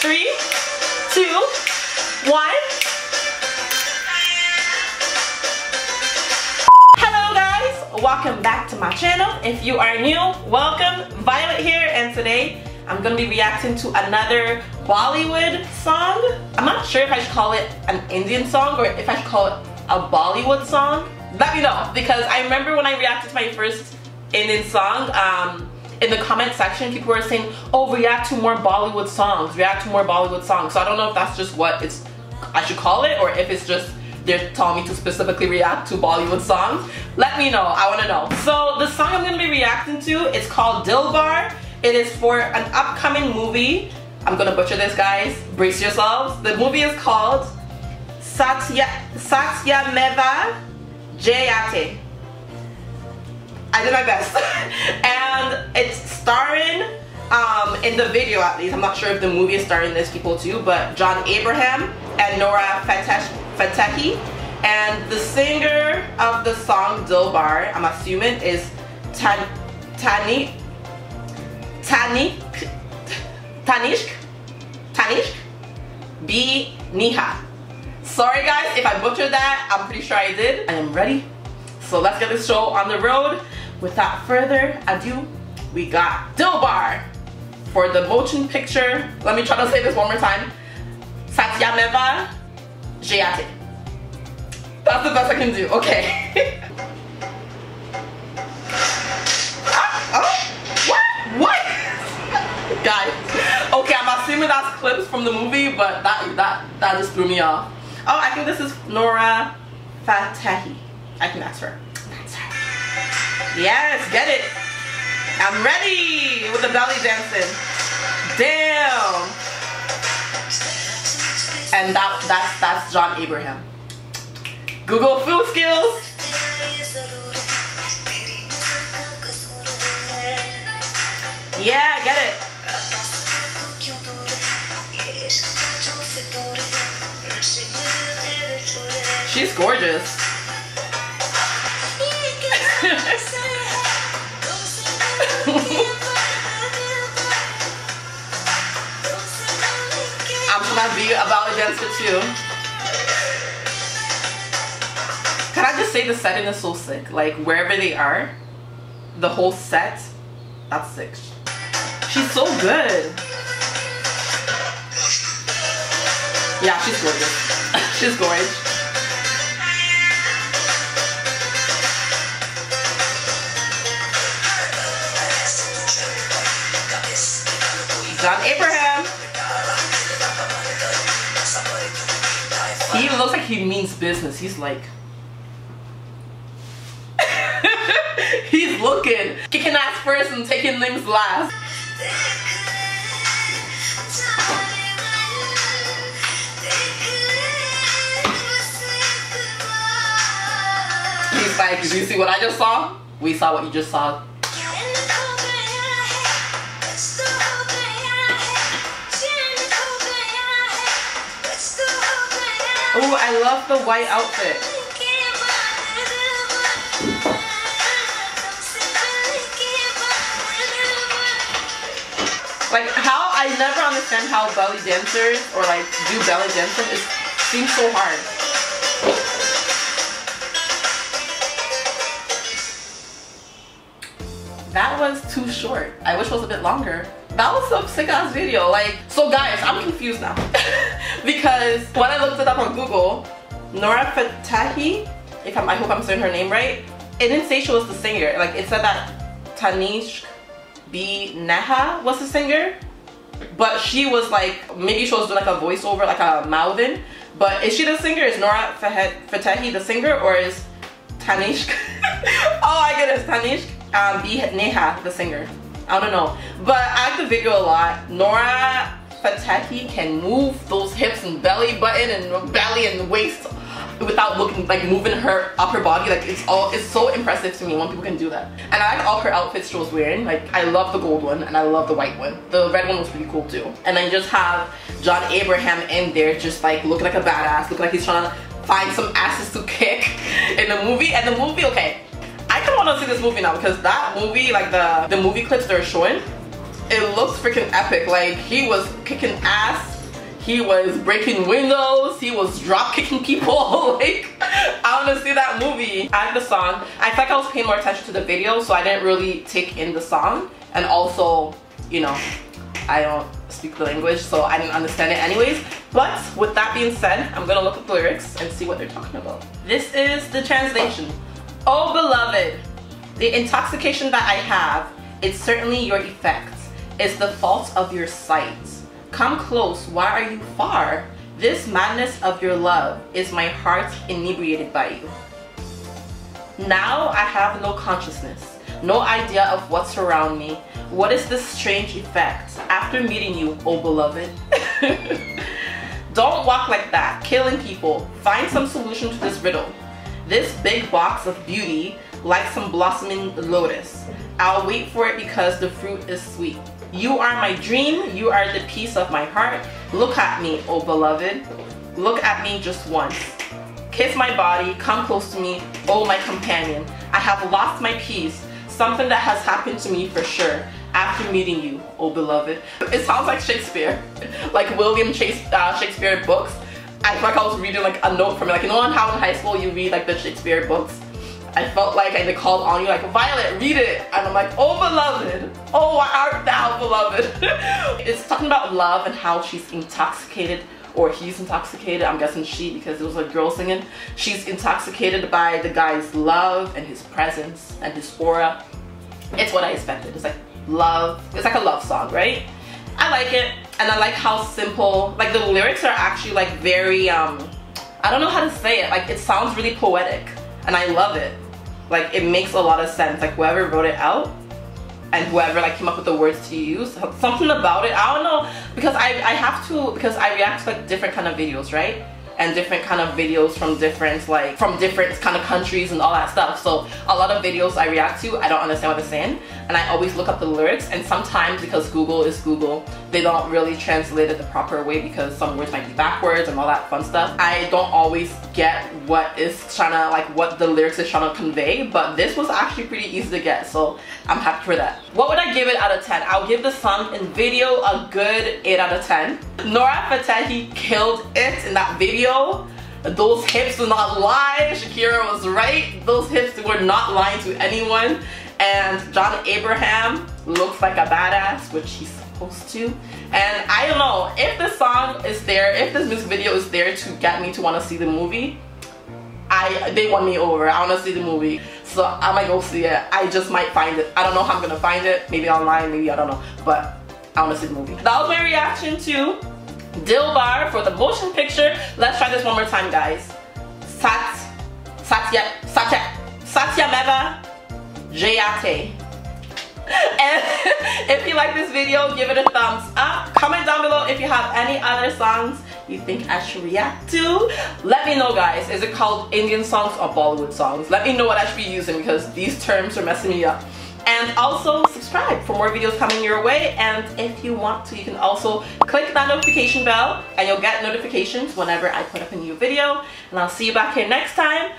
three, two, one. Hello guys, welcome back to my channel. If you are new, welcome. Violet here and today I'm gonna be reacting to another Bollywood song. I'm not sure if I should call it an Indian song or if I should call it a Bollywood song. Let me know because I remember when I reacted to my first Indian song, um, in the comment section, people were saying, oh, react to more Bollywood songs, react to more Bollywood songs. So I don't know if that's just what it's I should call it or if it's just they're telling me to specifically react to Bollywood songs. Let me know, I wanna know. So the song I'm gonna be reacting to is called Dilbar. It is for an upcoming movie. I'm gonna butcher this guys, brace yourselves. The movie is called Satya, Satya Meva Jayate. I did my best. and it's starring, um, in the video at least, I'm not sure if the movie is starring these people too, but John Abraham and Nora Fatehi. And the singer of the song Dilbar, I'm assuming, is Tan Tani Tani Tanishk Tanishk B Neha. Sorry guys if I butchered that, I'm pretty sure I did. I am ready. So let's get this show on the road without further ado, we got Dilbar for the motion picture. Let me try to say this one more time. Satyameva Jayate. That's the best I can do. Okay. oh, what? What? Guys. Okay, I'm assuming that's clips from the movie, but that that that just threw me off. Oh, I think this is Nora Fatehi. I think that's her. Yes, get it. I'm ready with the belly dancing. Damn. And that that's that's John Abraham. Google food skills. Yeah, get it. She's gorgeous. I'm gonna be a ballet dancer too. Can I just say the setting is so sick? Like wherever they are, the whole set, that's sick. She's so good. Yeah, she's gorgeous. she's gorgeous. John Abraham. He looks like he means business. He's like... He's looking. Kicking ass first and taking names last. He's like, did you see what I just saw? We saw what you just saw Oh, I love the white outfit. Like how I never understand how belly dancers or like do belly dancing. It seems so hard. That was too short. I wish it was a bit longer that was some sick ass video. Like, so guys, I'm confused now. because when I looked it up on Google, Nora Fatehi, if I'm, I hope I'm saying her name right, it didn't say she was the singer. Like, it said that Tanish B. Neha was the singer. But she was like, maybe she was doing like a voiceover, like a mouthing. But is she the singer? Is Nora Fatehi the singer? Or is Tanish? oh, I get it, Tanish um, B. Neha the singer. I don't know. But I like the video a lot. Nora Fatehi can move those hips and belly button and belly and waist without looking like moving her upper body. Like it's all it's so impressive to me when people can do that. And I like all her outfits she was wearing. Like I love the gold one and I love the white one. The red one was pretty cool too. And then just have John Abraham in there just like looking like a badass looking like he's trying to find some asses to kick in the movie. And the movie okay I kind of want to see this movie now because that movie, like the, the movie clips they're showing, it looks freaking epic. Like he was kicking ass. He was breaking windows. He was drop kicking people. like I want to see that movie. I the song. I feel like I was paying more attention to the video, so I didn't really take in the song. And also, you know, I don't speak the language, so I didn't understand it anyways. But with that being said, I'm gonna look at the lyrics and see what they're talking about. This is the translation. Oh beloved, the intoxication that I have, it's certainly your effect. It's the fault of your sight. Come close, why are you far? This madness of your love is my heart inebriated by you. Now I have no consciousness, no idea of what's around me. What is this strange effect after meeting you, oh beloved? Don't walk like that, killing people. Find some solution to this riddle. This big box of beauty, like some blossoming lotus. I'll wait for it because the fruit is sweet. You are my dream, you are the peace of my heart. Look at me, oh beloved. Look at me just once. Kiss my body, come close to me, oh my companion. I have lost my peace, something that has happened to me for sure after meeting you, oh beloved. It sounds like Shakespeare, like William Chase, uh, Shakespeare books. I felt like I was reading like a note from it. Like you know how in high school you read like the Shakespeare books? I felt like I called on you like, Violet, read it. And I'm like, oh beloved, oh art thou beloved. it's talking about love and how she's intoxicated or he's intoxicated. I'm guessing she because it was a girl singing. She's intoxicated by the guy's love and his presence and his aura. It's what I expected. It's like love. It's like a love song, right? I like it and I like how simple, like the lyrics are actually like very, um, I don't know how to say it, like it sounds really poetic and I love it. Like it makes a lot of sense, like whoever wrote it out and whoever like came up with the words to use, something about it, I don't know, because I, I have to, because I react to like different kind of videos, right? and different kind of videos from different like from different kind of countries and all that stuff. So a lot of videos I react to I don't understand what they're saying. And I always look up the lyrics. And sometimes because Google is Google they don't really translate it the proper way because some words might be backwards and all that fun stuff I don't always get what is trying to like what the lyrics is trying to convey but this was actually pretty easy to get so I'm happy for that what would I give it out of 10 I'll give the song and video a good 8 out of 10 Nora Fatehi killed it in that video. Those hips do not lie. Shakira was right. Those hips were not lying to anyone. And John Abraham looks like a badass, which he's supposed to. And I don't know, if the song is there, if this music video is there to get me to want to see the movie, I they won me over. I want to see the movie. So I might go see it. I just might find it. I don't know how I'm going to find it. Maybe online, maybe I don't know. But I want to see the movie. That was my reaction to Dilbar for the motion picture. Let's try this one more time, guys. Sat, Satya, Satya, Satyameva Jayate. And if you like this video, give it a thumbs up. Comment down below if you have any other songs you think I should react to. Let me know guys, is it called Indian songs or Bollywood songs? Let me know what I should be using because these terms are messing me up and also subscribe for more videos coming your way and if you want to you can also click that notification bell and you'll get notifications whenever I put up a new video and I'll see you back here next time